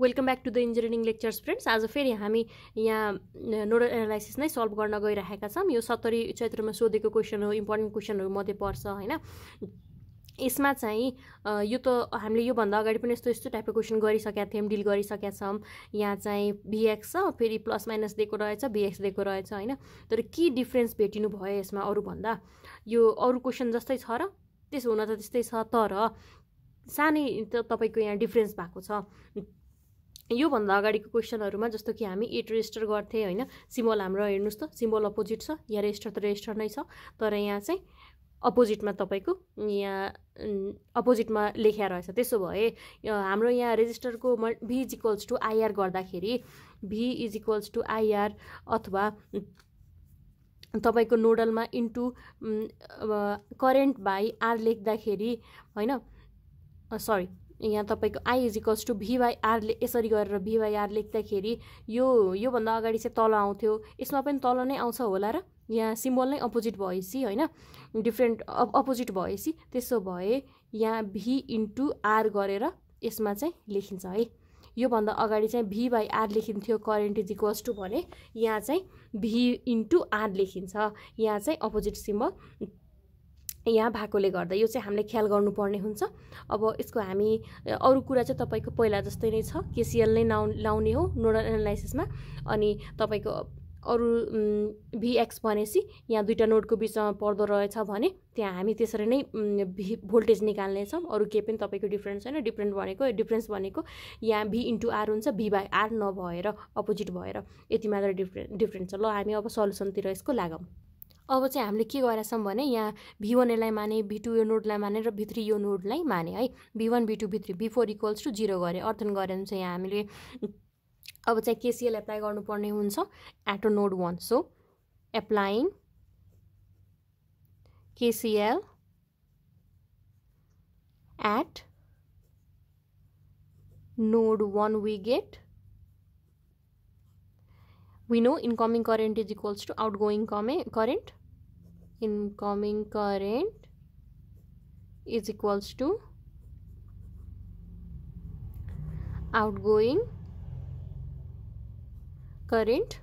Welcome back to the engineering lectures friends आज फेरि हामी यहाँ नोडल एनालाइसिस नै सल्भ गर्न गइरहेका छौँ। यो सत्तरी क्षेत्रमा सोधेको क्वेसन हो इम्पोर्टेन्ट क्वेसनहरू मध्ये पर्छ होइन? यसमा चाहिँ यो त हामीले योभन्दा अगाडि पनि यस्तो यस्तो टाइपको क्वेसन गरिसकेका थियौँ डिल गरिसकेका छौँ। यहाँ चाहिँ भिएक्स छ फेरि प्लस माइनस दिएको रहेछ भिएक्स दिएको रहेछ होइन? तर के डिफ्रेन्स भेटिनु भयो यसमा अरूभन्दा? यो अरू क्वेसन जस्तै छ र त्यसो हुन त त्यस्तै छ तर सानै त तपाईँको यहाँ डिफ्रेन्स भएको छ। योभन्दा अगाडिको क्वेसनहरूमा जस्तो कि हामी एट रेजिस्टर गर्थेँ होइन सिम्बल हाम्रो हेर्नुहोस् त सिम्बल अपोजिट छ यहाँ रेजिस्टर त रेजिस्टर नै छ तर यहाँ चाहिँ अपोजिटमा तपाईँको यहाँ अपोजिटमा लेख्या रहेछ। त्यसो भए हाम्रो यहाँ रेजिस्टरको म V is equals to IR गर्दाखेरि V is equals to IR अथवा तपाईँको नोडलमा इन्टु करेन्ट बाई आर लेख्दाखेरि होइन सरी यहाँ तपाईँको I is equals to V by आरले यसरी गरेर भिवाई आर लेख्दाखेरि यो योभन्दा अगाडि चाहिँ तल आउँथ्यो। यसमा पनि तल नै आउँछ होला र यहाँ सिम्बल नै अपोजिट भएपछि होइन डिफ्रेन्ट अपोजिट भएपछि त्यसो भए यहाँ भी इन्टु आर गरेर यसमा चाहिँ लेखिन्छ है। योभन्दा अगाडि चाहिँ भी बाई आर लेखिन्थ्यो करेन्ट इज इक्वल्स टु भने यहाँ चाहिँ भी इन्टु आर लेखिन्छ। यहाँ चाहिँ अपोजिट सिम्बल यहाँ भएकोले गर्दा यो चाहिँ हामीले ख्याल गर्नुपर्ने हुन्छ। अब यसको हामी अरू कुरा चाहिँ तपाईँको पहिला जस्तै नै छ केसिएल नै लाउ लाउने हो नोडल एनालाइसिसमा। अनि तपाईँको अरू भिएक्स भनेपछि यहाँ दुईवटा नोडको बिचमा पर्दो रहेछ भने त्यहाँ हामी त्यसरी नै भी भोल्टेज निकाल्नेछौँ। अरू केही पनि तपाईँको डिफ्रेन्स छैन। डिफ्रेन्ट भनेको डिफ्रेन्स भनेको यहाँ भी इन्टु आर हुन्छ भी बाई आर नभएर अपोजिट भएर। यति मात्र डिफ्रेन्ट डिफ्रेन्ट छ। ल हामी अब सल्युसनतिर यसको लागौँ। अब चाहिँ हामीले के गरेछौँ भने यहाँ भी यसलाई माने भी टू यो नोडलाई माने र भी थ्री यो नोडलाई माने है। भी one V two V three V equals to zero गरे अर्थन गऱ्यो भने चाहिँ यहाँ हामीले अब चाहिँ केसिएल एप्लाई गर्नुपर्ने हुन्छ। At node one so applying KCL at node one we get we know incoming current is equals to outgoing current incoming current is equals to outgoing current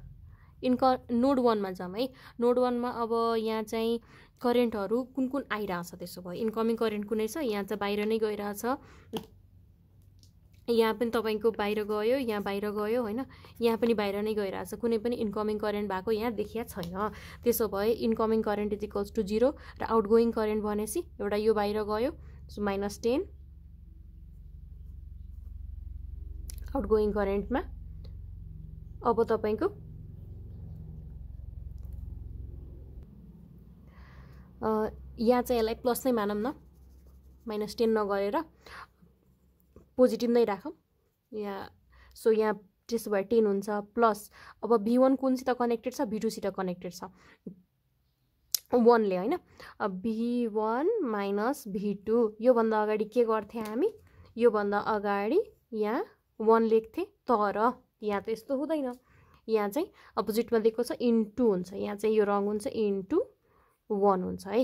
इन्क नोड वानमा जाउँ है नोड वानमा अब यहाँ चाहिँ करेन्टहरू कुन कुन आइरहेछ त्यसो भयो इन्कमिङ करेन्ट कुनै छ यहाँ चाहिँ बाहिर नै गइरहेछ यहाँ पनि तपाईँको बाहिर गयो यहाँ बाहिर गयो होइन? यहाँ पनि बाहिर नै गइरहेछ। कुनै पनि इन्कमिङ करेन्ट भएको यहाँ देखिया छैन। त्यसो भए incoming current is equals to zero र आउटगोइङ करेन्ट भनेपछि एउटा यो बाहिर गयो माइनस टेन आउटगोइङ करेन्टमा अब तपाईँको यहाँ चाहिँ यसलाई प्लस नै मानौँ न। माइनस टेन नगरेर पोजिटिभ नै राखौँ। यहाँ सो यहाँ त्यसो भए टेन हुन्छ प्लस अब भी वान कुनसित कनेक्टेड छ? भी टूसित कनेक्टेड छ। वानले होइन? V one minus V two योभन्दा अगाडि के गर्थ्यौँ हामी? योभन्दा अगाडि यहाँ वान लेख्थेँ तर यहाँ त यस्तो हुँदैन। यहाँ चाहिँ अपोजिटमा दिएको छ इन्टु हुन्छ। यहाँ चाहिँ यो रङ हुन्छ इन्टु वान हुन्छ है।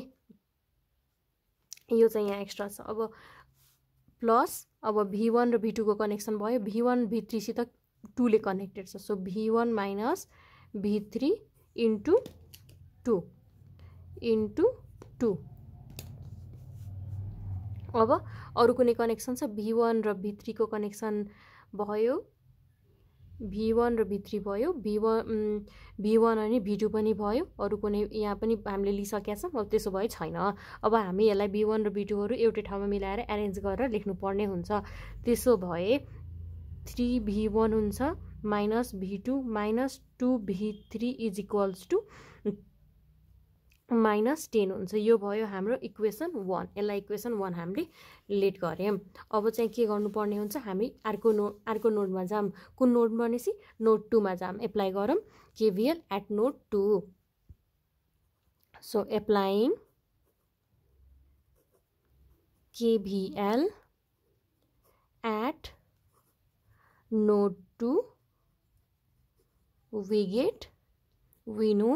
यो चाहिँ यहाँ एक्स्ट्रा छ। अब प्लस अब भी वान र भी टूको कनेक्सन भयो भी वान भी थ्रीसित टूले कनेक्टेड छ। So V one minus V three into two into two अब अरू कुनै कनेक्सन छ? भी वान र भी थ्रीको कनेक्सन भयो। भी वान र भी थ्री भयो। भी वान भी वान अनि भी टू पनि भयो। अरू कुनै यहाँ पनि हामीले लिइसकेका छौँ। अब त्यसो भए छैन। अब हामी यसलाई भी वान र भी टूहरू एउटै ठाउँमा मिलाएर एरेन्ज गरेर लेख्नुपर्ने हुन्छ। त्यसो भए थ्री भी वान हुन्छ। Minus V two minus two V three is equals to minus ten हुन्छ। यो भयो हाम्रो इक्वेसन वान। यसलाई इक्वेसन वान हामीले लेट गऱ्यौँ। अब चाहिँ के गर्नुपर्ने हुन्छ हामी अर्को नोड अर्को नोडमा जाऊँ। कुन नोड भनेपछि नोड टूमा जाऊँ। एप्लाई गरौँ। KVL at node two. So applying KVL at node two. We get we know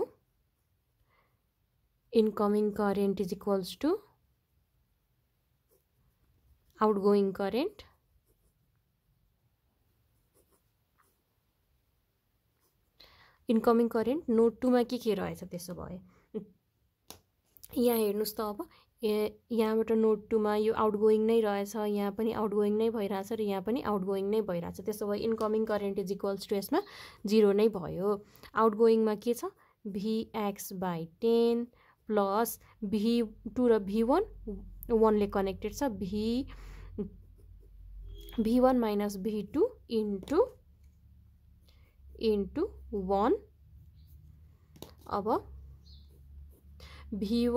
incoming current is equals to outgoing current. Incoming current 2 मा के के रहेछ त्यसो भए? यहाँ हेर्नुहोस् त अब यहाँबाट नोट टूमा यो आउटगोइङ नै रहेछ यहाँ पनि आउटगोइङ नै भइरहेछ र यहाँ पनि आउटगोइङ नै भइरहेछ। त्यसो भए incoming current is equals to यसमा जिरो नै भयो। आउटगोइङमा के छ? VX by ten plus V two र V one वानले connected V V one minus V two into into one अब भी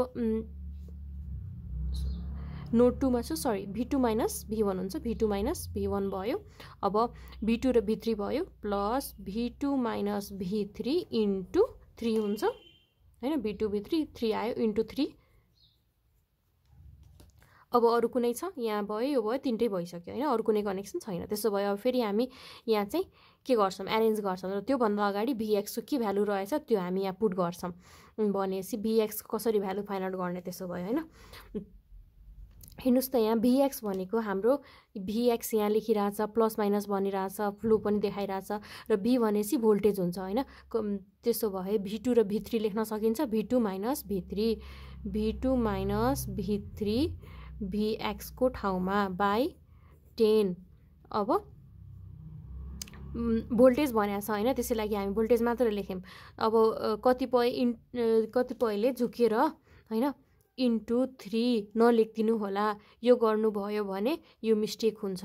नोट टूमा छ sorry V two minus V one हुन्छ V two minus V one भयो अब V two र V three plus V two minus V three into three हुन्छ होइन V two V three three आयो इन्टु थ्री अब अरू कुनै छ? यहाँ भयो यो भयो तिनटै भइसक्यो होइन? अरू कुनै कनेक्सन छैन। त्यसो भयो अब फेरि हामी यहाँ चाहिँ के गर्छौँ? एरेन्ज गर्छौँ। र त्योभन्दा अगाडि भिएक्सको के भ्यालु रहेछ? त्यो हामी यहाँ पुट गर्छौँ। भनेपछि भिएक्स कसरी भ्यालु फाइन्ड आउट गर्ने? त्यसो भयो होइन? हेर्नुहोस् त यहाँ भिएक्स भनेको हाम्रो भिएक्स यहाँ लेखिरहेछ प्लस माइनस भनिरहेछ फ्लु पनि देखाइरहेछ र भी भनेपछि भोल्टेज हुन्छ होइन? त्यसो भए भी टू र भी थ्री लेख्न सकिन्छ। V two minus V three V two minus V three भिएक्सको ठाउँमा बाई टेन अब भोल्टेज भनेको छ होइन? त्यसै लागि हामी भोल्टेज मात्र लेख्यौँ। अब कतिपय इन् कतिपयले झुकेर होइन? इन्टु थ्री नलेखिदिनु होला। यो गर्नुभयो भने यो मिस्टेक हुन्छ।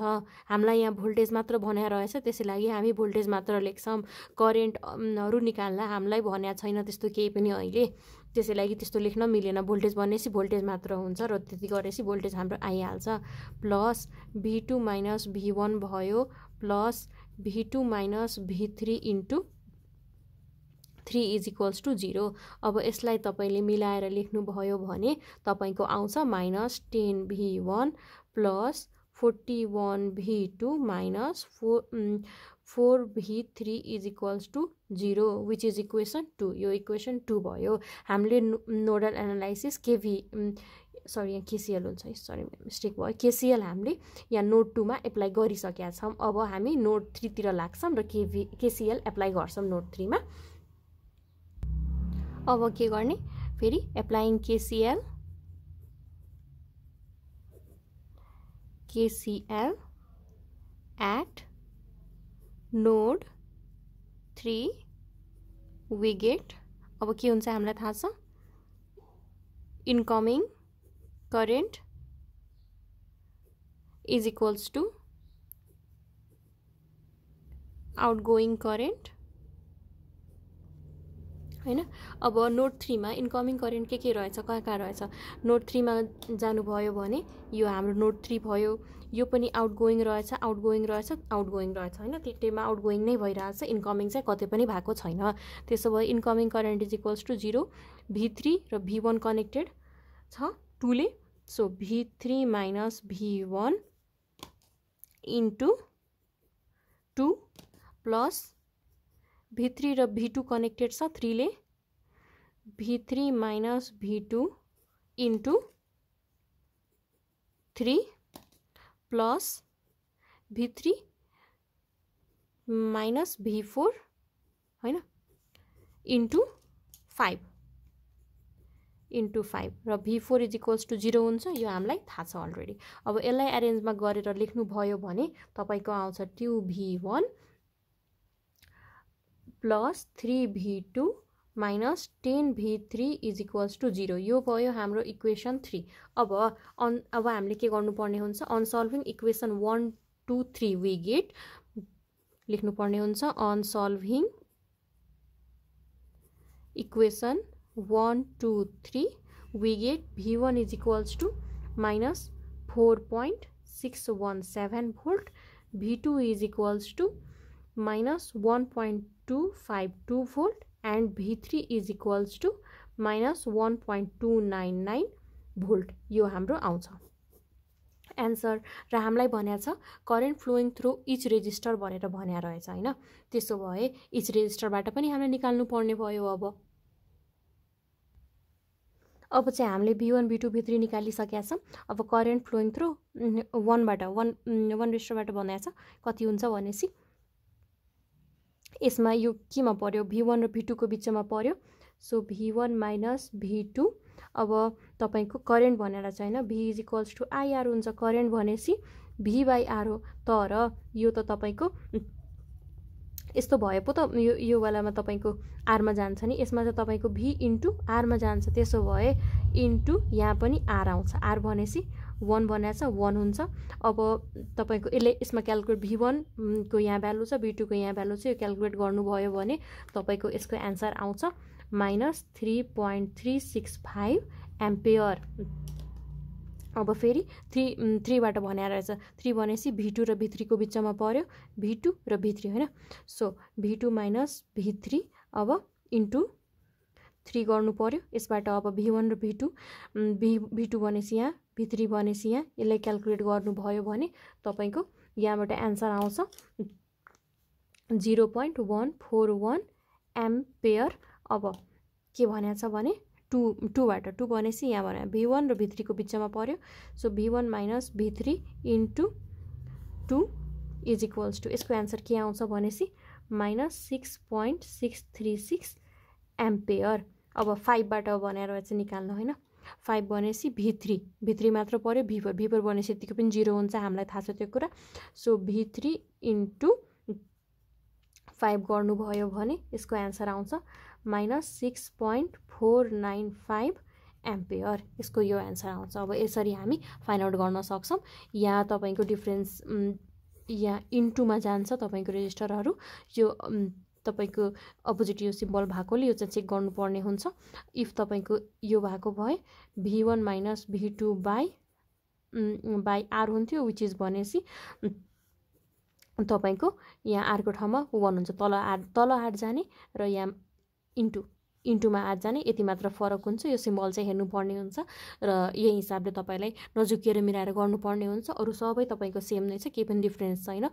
हामीलाई यहाँ भोल्टेज मात्र भन्या रहेछ त्यसै लागि हामी भोल्टेज मात्र लेख्छौँ। करेन्टहरू निकाल्दा हामीलाई भन्या छैन त्यस्तो केही पनि अहिले। त्यसै लागि त्यस्तो लेख्न मिलेन। भोल्टेज भनेपछि भोल्टेज मात्र हुन्छ र त्यति गरेपछि भोल्टेज हाम्रो आइहाल्छ। Plus V two minus V one भयो plus V two minus V three into three is equals to zero. अब यसलाई तपाईँले मिलाएर लेख्नुभयो भने तपाईँको आउँछ minus ten V one plus forty one V two minus four four V three is equals to zero which is equation two यो equation two भयो। हामीले नोडल एनालाइसिस केभी सरी यहाँ केसिएल हुन्छ सरी मिस्टेक भयो। केसिएल हामीले यहाँ note टूमा apply गरिसकेका छौँ। अब हामी नोट थ्रीतिर लाग्छौँ र केभी केसिएल एप्लाई गर्छौँ नोट थ्रीमा अब के गर्ने? फेरि applying KCL KCL at node three we get अब के हुन्छ हामीलाई थाहा छ? Incoming current is equals to outgoing current होइन? अब नोट थ्रीमा इन्कमिङ करेन्ट के के रहेछ कहाँ कहाँ रहेछ? नोट थ्रीमा जानुभयो भने यो हाम्रो नोट थ्री भयो। यो पनि आउटगोइङ रहेछ आउटगोइङ रहेछ आउटगोइङ रहेछ होइन? त्यतिमा आउटगोइङ नै भइरहेछ। इन्कमिङ चाहिँ कतै पनि भएको छैन। त्यसो भए incoming current is equals to zero V three र भी वान कनेक्टेड छ टुले। So V three minus V one into two plus V three र भी टू कनेक्टेड छ थ्रीले। V three minus V two into three plus V three minus V four होइन into five into five र V four is equals to zero हुन्छ यो हामीलाई थाहा छ already अब यसलाई एरेन्जमा गरेर लेख्नुभयो भने तपाईँको आउँछ two V one plus three V two minus ten V three is equals to zero. यो भयो हाम्रो इक्वेसन थ्री। अब अन अब हामीले के गर्नुपर्ने हुन्छ? Unsolving equation one two three we get लेख्नुपर्ने हुन्छ। Unsolving equation one two three we get V one is equals to minus four point six one seven volt V two is equals to minus one point two five two volt V three is equals to minus one point two nine nine volt यो हाम्रो आउँछ। Answer र हामीलाई भन्या छ current flowing through each resistor भनेर भन्या रहेछ होइन? त्यसो भए इच रेजिस्टरबाट पनि हामीले निकाल्नु पर्ने भयो अब। अब चाहिँ हामीले V one V two V three निकालिसकेका छौँ। अब करेन्ट फ्लोइङ थ्रु वानबाट वान वान रेजिस्टरबाट बनाएको छ कति हुन्छ भनेपछि यसमा यो केमा पऱ्यो भी वान र भी टूको बिचमा पऱ्यो so V one minus V two. अब तपाईँको करेन्ट भनेर चाहिँ होइन V is equals to IR हुन्छ करेन्ट भनेपछि भी बाई आर हो। तर यो त तपाईँको यस्तो भए पो त यो यो तपाईँको आरमा जान्छ नि। यसमा चाहिँ तपाईँको भी इन्टु आरमा जान्छ त्यसो भए इन्टु यहाँ पनि आर आउँछ। आर भनेपछि वान बनाएछ वान हुन्छ। अब तपाईँको यसले यसमा क्यालकुलेट भी वानको यहाँ भ्यालु छ भी टूको यहाँ भ्यालु छ यो क्यालकुलेट गर्नुभयो भने तपाईँको यसको एन्सर आउँछ minus three point three six five ampere अब फेरि थ्री थ्रीबाट भने रहेछ। थ्री भनेपछि भी टू र भी थ्रीको बिचमा पऱ्यो भी टू र भी थ्री होइन? So V two minus V three अब इन्टु थ्री गर्नु पऱ्यो यसबाट अब भी वान र भी टू भी भी टू भनेपछि यहाँ भी थ्री भनेपछि यहाँ यसलाई क्यालकुलेट गर्नुभयो भने तपाईँको यहाँबाट एन्सर आउँछ। Zero point one four one ampere अब के भनेको छ भने टु टूबाट टू भनेपछि यहाँ भने भी वान र भी थ्रीको बिचमा पऱ्यो so V one minus V three into two is equals to यसको एन्सर के आउँछ भनेपछि minus six point six three six ampere अब फाइभबाट भनेर चाहिँ निकाल्नु होइन? फाइभ भनेपछि भी थ्री भी थ्री मात्र पऱ्यो भी फोर भी फोर भनेपछि यतिको पनि जिरो हुन्छ हामीलाई थाहा छ त्यो कुरा। So V three into five गर्नुभयो भने यसको एन्सर आउँछ minus six point four nine five ampere यसको यो एन्सर आउँछ। अब यसरी हामी फाइन्ड आउट गर्न सक्छौँ। यहाँ तपाईँको डिफ्रेन्स यहाँ इन्टुमा जान्छ तपाईँको रेजिस्टरहरू यो तपाईँको अपोजिट यो सिम्बल भएकोले यो चाहिँ चेक गर्नुपर्ने हुन्छ। इफ तपाईँको यो भएको भए V one minus V two by by R हुन्थ्यो विच इज भनेपछि तपाईँको यहाँ आरको ठाउँमा वान हुन्छ। तल आर तल आर जाने र यहाँ इन्टु इन्टुमा आठ जाने यति मात्र फरक हुन्छ। यो सिम्बल चाहिँ हेर्नुपर्ने हुन्छ र यही हिसाबले तपाईँलाई नजुकिएर मिलाएर गर्नुपर्ने हुन्छ। अरू सबै तपाईँको सेम नै छ केही पनि डिफ्रेन्स छैन।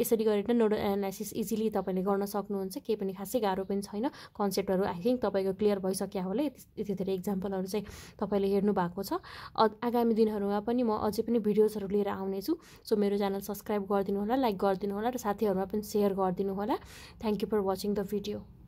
यसरी गरेर नोडल एनालाइसिस इजिली तपाईँले गर्न सक्नुहुन्छ केही पनि खासै गाह्रो पनि छैन। कन्सेप्टहरू आई थिङ्क तपाईँको क्लियर भइसक्यो होला। यति धेरै इक्जाम्पलहरू चाहिँ तपाईँले हेर्नु भएको छ आगामी दिनहरूमा पनि म अझै पनि भिडियोजहरू लिएर आउनेछु। सो मेरो च्यानल सब्सक्राइब गरिदिनु होला लाइक गरिदिनु होला र साथीहरूमा पनि सेयर गरिदिनु होला। Thank you for watching the video